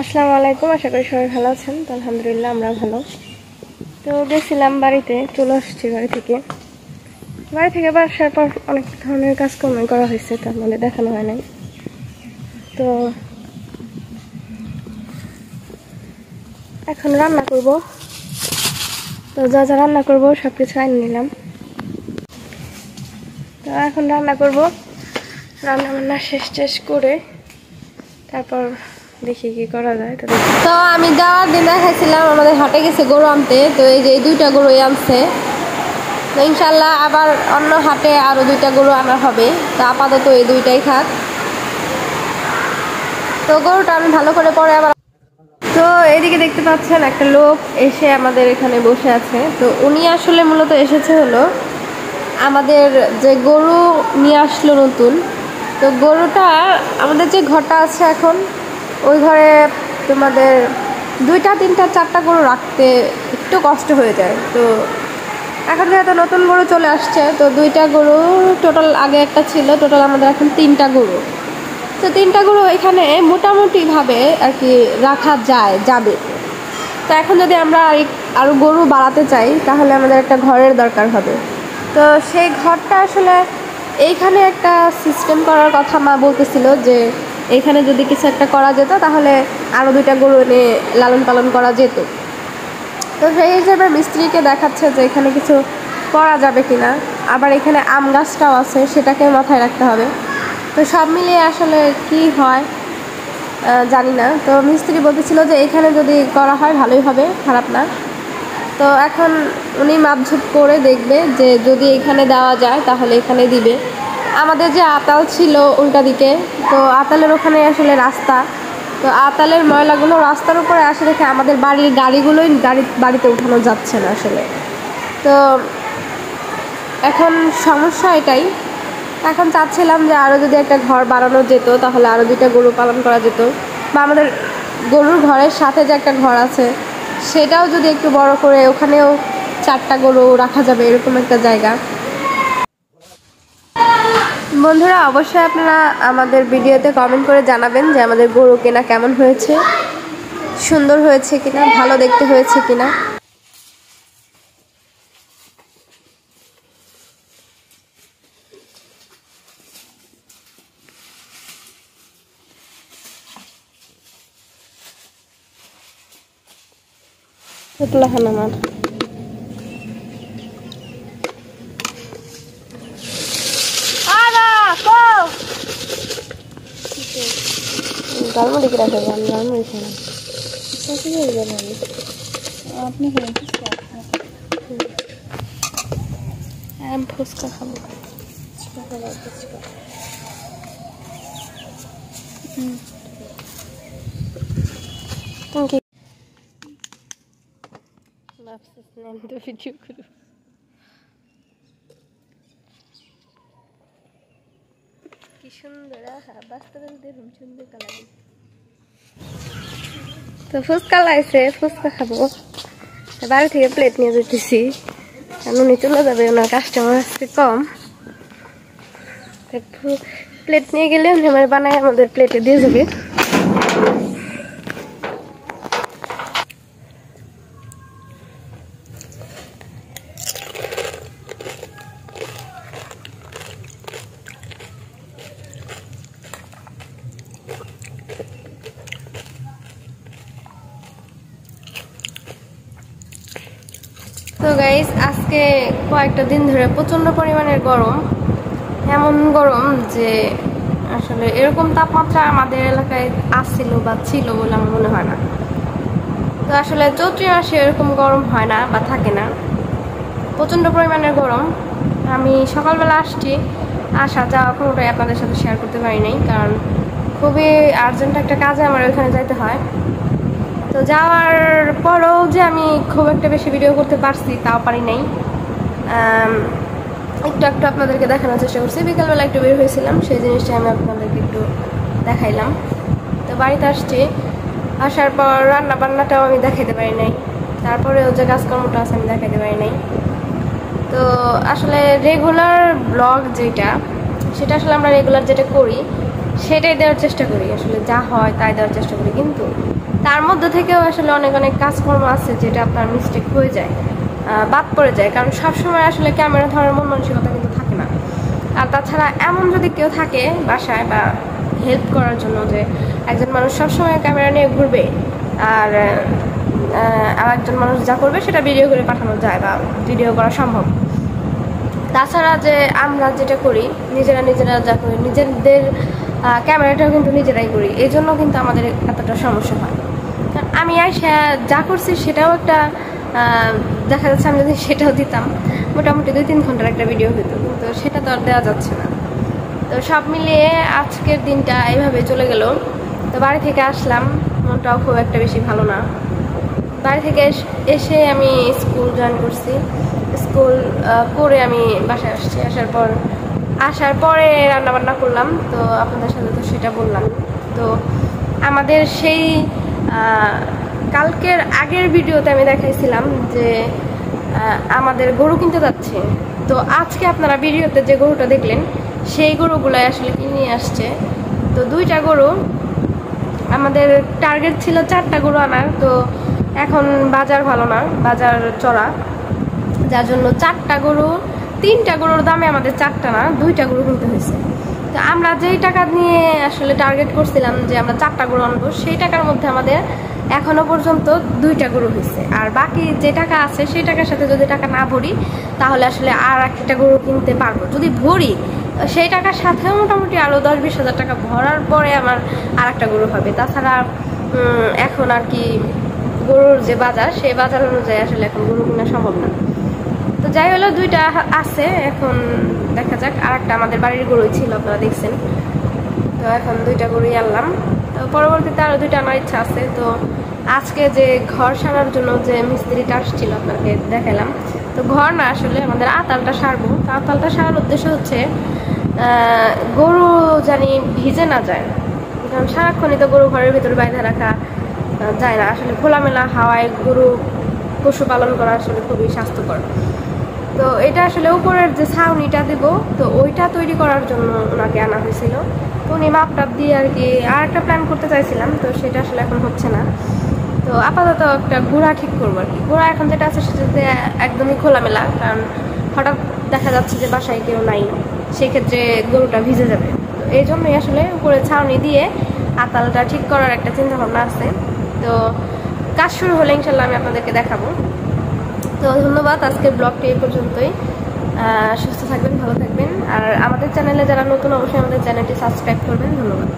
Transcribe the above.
আসসালামু আলাইকুম আশা করি সবাই ভালো আছেন। তো আলহামদুলিল্লাহ আমরা ভালো। তো গেছিলাম বাড়িতে, চলে আসছি বাড়ি থেকে। বাড়ি থেকে বাসার পর অনেক ধরনের কাজকর্ম করা হয়েছে, তার মধ্যে দেখানো হয় নাই। তো এখন রান্না করব। তো যা যা রান্না করব সব কিছু আইন নিলাম। তো এখন রান্না করব। রান্না বান্না শেষ শেষ করে তারপর দেখি কি করা যায় তো আমি যাওয়ার দিন দেখাইছিলাম, আমাদের হাটে গেছে গরু আনতে, তো এই যে দুইটা গরুই আনছে। তো ইনশাল্লাহ আবার অন্য হাটে আরও দুইটা গরু আনা হবে। তো আপাতত এই দুইটাই থাক তো গরুটা আমি ভালো করে পরে আবার তো এইদিকে দেখতে পাচ্ছেন, একটা লোক এসে আমাদের এখানে বসে আছে। তো উনি আসলে মূলত এসেছে হলো আমাদের যে গরু নিয়ে আসলো নতুন। তো গরুটা আমাদের যে ঘরটা আছে এখন ওই ঘরে তোমাদের দুইটা, তিনটা, চারটা গরু রাখতে একটু কষ্ট হয়ে যায়। তো এখন যেহেতু নতুন গরু চলে আসছে, তো দুইটা গরু টোটাল আগে একটা ছিল টোটাল আমাদের এখন তিনটা গরু। তো তিনটা গরু এখানে মোটামুটিভাবে আর কি রাখা যায়, যাবে। তো এখন যদি আমরা আর আরও গরু বাড়াতে চাই, তাহলে আমাদের একটা ঘরের দরকার হবে। তো সেই ঘরটা আসলে এইখানে একটা সিস্টেম করার কথা মা বলতেছিল যে এইখানে যদি কিছু একটা করা যেত, তাহলে আরও দুইটা গরু এনে লালন পালন করা যেত। তো সেই হিসেবে মিস্ত্রিকে দেখাচ্ছে যে এখানে কিছু করা যাবে কিনা। আবার এখানে আম গাছটাও আছে সেটাকে মাথায় রাখতে হবে। তো সব মিলিয়ে আসলে কি হয় জানি না। তো মিস্ত্রি বলতেছিল যে এখানে যদি করা হয়, ভালোই হবে, খারাপ না। তো এখন উনি মাপঝুপ করে দেখবে যে যদি এখানে দেওয়া যায়, তাহলে এখানে দিবে। আমাদের যে আতাল ছিল উল্টা দিকে, তো আতালের ওখানে আসলে রাস্তা। তো আতালের ময়লাগুলো রাস্তার উপরে আসে রেখে আমাদের বাড়ির গাড়িগুলোই গাড়ি, বাড়িতে উঠানো যাচ্ছে না আসলে। তো এখন সমস্যা এটাই। এখন চাচ্ছিলাম যে আরও যদি একটা ঘর বানানো যেত, তাহলে আরও দুইটা গরু পালন করা যেত। বা আমাদের গরুর ঘরের সাথে যে একটা ঘর আছে, সেটাও যদি একটু বড় করে ওখানেও চারটা গরু রাখা যাবে, এরকম একটা জায়গা। বন্ধুরা, অবশ্যই আপনারা আমাদের ভিডিওতে কমেন্ট করে জানাবেন যে আমাদের গরু কেনা কেমন হয়েছে, সুন্দর হয়েছে কিনা, ভালো দেখতে হয়েছে কিনা। খান আমার ডালমুড়ি কি রাখবে আমি ডালমুড়ি খাই না আপনি খেলেন আমি ফুচকা খাব তুমি কি ভাবছিস না আমি তো ভিডিও করব কি তো ফুচকা লাগছে, ফুচকা খাব। বাড়ি থেকে প্লেট নিয়ে যেতেছি আর উনি চলে যাবে, ওনার কাস্টমার আজকে কম। প্লেট নিয়ে গেলে উনি আমার বানায় আমাদের প্লেটে দিয়ে যাবে। তো গাইস আজকে কয়েকটা দিন ধরে প্রচণ্ড পরিমাণের গরম। এমন গরম যে আসলে এরকম তাপমাত্রা আমাদের এলাকায় আসছিল বা ছিল বলে আমার মনে হয় না। তো আসলে চৈত্রী মাসে এরকম গরম হয় না বা থাকে না। প্রচণ্ড পরিমাণের গরম। আমি সকালবেলা আসছি আসা যাওয়া কোনোটাই আপনাদের সাথে শেয়ার করতে পারি নাই, কারণ খুবই আর্জেন্ট একটা কাজে আমার ওইখানে যাইতে হয়। তো যাওয়ার পরেও যে আমি খুব একটা বেশি ভিডিও করতে পারছি তাও পারি নাই। একটু একটু আপনাদেরকে দেখানোর চেষ্টা করছি। বিকালবেলা একটু বের হয়েছিলাম, সেই জিনিসটা আমি আপনাদেরকে একটু দেখাইলাম। তো বাড়িতে আসছি, আসার পর রান্না বান্নাটাও আমি দেখাইতে পারি নাই। তারপরে তারপরেও যে কাজকর্মটা আছে আমি দেখাইতে পারি নাই। তো আসলে রেগুলার ব্লগ যেটা, সেটা আসলে আমরা রেগুলার যেটা করি সেটাই দেওয়ার চেষ্টা করি, আসলে যা হয় তাই দেওয়ার চেষ্টা করি। কিন্তু তার মধ্যে থেকেও আসলে অনেক অনেক কাজকর্ম আছে যেটা আপনার মিস্টেক হয়ে যায় বাদ পড়ে যায়। কারণ সবসময় আসলে ক্যামেরা ধরার মন মানসিকতা কিন্তু থাকে না। আর তাছাড়া এমন যদি কেউ থাকে বাসায় বা হেল্প করার জন্য যে একজন মানুষ সবসময় ক্যামেরা নিয়ে ঘুরবে আর একজন মানুষ যা করবে সেটা ভিডিও করে পাঠানো যায় বা ভিডিও করা সম্ভব। তাছাড়া যে আমরা যেটা করি, নিজেরা নিজেরা যা করি, নিজেদের ক্যামেরাটাও কিন্তু নিজেরাই করি। এই জন্য কিন্তু আমাদের এতটা সমস্যা হয়। আমি যা করছি সেটাও একটা দেখা যাচ্ছে আমি যদি সেটাও দিতাম, মোটামুটি দুই তিন ঘণ্টার একটা ভিডিও হতো কিন্তু সেটা তো আর দেওয়া যাচ্ছে না। তো সব মিলিয়ে আজকের দিনটা এইভাবে চলে গেল। তো বাড়ি থেকে আসলাম, মনটাও খুব একটা বেশি ভালো না। বাড়ি থেকে এসে আমি স্কুল জয়েন করছি। স্কুল করে আমি বাসায় আসছি। আসার পর আসার পরে রান্না বান্না করলাম, তো আপনাদের সাথে তো সেটা বললাম। তো আমাদের সেই কালকের আগের ভিডিওতে আমি দেখাইছিলাম যে আমাদের গরু কিনতে যাচ্ছে। তো আজকে আপনারা ভিডিওতে যে গরুটা দেখলেন, সেই গরুগুলাই আসলে কিনে আসছে? তো দুইটা গরু, আমাদের টার্গেট ছিল চারটা গরু আনার, তো এখন বাজার ভালো না, বাজার চড়া। যার জন্য চারটা গরু তিনটা গরুর দামে আমাদের চারটা না, দুইটা গরু কিনতে হয়েছে। তো আমরা যেই টাকা নিয়ে আসলে টার্গেট করছিলাম যে আমরা চারটা গরু আনব, সেই টাকার মধ্যে আমাদের এখনও পর্যন্ত দুইটা গরু হয়েছে। আর বাকি যে টাকা আছে, সেই টাকার সাথে যদি টাকা না ভরি, তাহলে আসলে আর একটা গরু কিনতে পারব। যদি ভরি, সেই টাকার সাথে মোটামুটি আরও দশ বিশ হাজার টাকা ভরার পরে আমার আর একটা গরু হবে। তাছাড়া এখন আর কি গরুর যে বাজার, সেই বাজার অনুযায়ী আসলে এখন গরু কেনা সম্ভব না। তো যাই হলো, দুইটা আছে, এখন দেখা যাক। আর একটা আমাদের বাড়ির গরুই ছিল, আপনারা দেখছেন। তো এখন দুইটা গরুই আনলাম। তো পরবর্তীতে আরও দুইটা আনার ইচ্ছা আছে। তো আজকে যে ঘর সারার জন্য যে মিস্ত্রিটা আসছিল, আপনাকে দেখালাম। তো ঘর না, আসলে আমাদের আতালটা সারবো। তো আতালটা সারার উদ্দেশ্য হচ্ছে গরু জানি ভিজে না যায়। কারণ সারাক্ষণই তো গরু ঘরের ভিতরে বাইরে রাখা যায় না। আসলে খোলামেলা হাওয়ায় গরু পশুপালন করা আসলে খুবই স্বাস্থ্যকর। তো এটা আসলে উপরের যে ছাউনিটা দেব, তো ওইটা তৈরি করার জন্য ওনাকে আনা হয়েছিল। তো উনি মাপটাপ দিয়ে আর কি আর একটা প্ল্যান করতে চাইছিলাম, তো সেটা আসলে এখন হচ্ছে না। তো আপাতত একটা ঘোড়া ঠিক করব আর কি। ঘোড়া এখন যেটা আছে সেটাতে একদমই খোলামেলা, কারণ হঠাৎ দেখা যাচ্ছে যে বাসায় কেউ নাই, সেক্ষেত্রে গরুটা ভিজে যাবে। তো এই জন্যই আসলে উপরে ছাউনি দিয়ে আতালটা ঠিক করার একটা চিন্তা ভাবনা আছে। তো কাজ শুরু হলে ইনশাল্লাহ আমি আপনাদেরকে দেখাবো। তো ধন্যবাদ আজকের ব্লগটি এই পর্যন্তই। সুস্থ থাকবেন, ভালো থাকবেন। আর আমাদের চ্যানেলে যারা নতুন, অবশ্যই আমাদের চ্যানেলটি সাবস্ক্রাইব করবেন। ধন্যবাদ।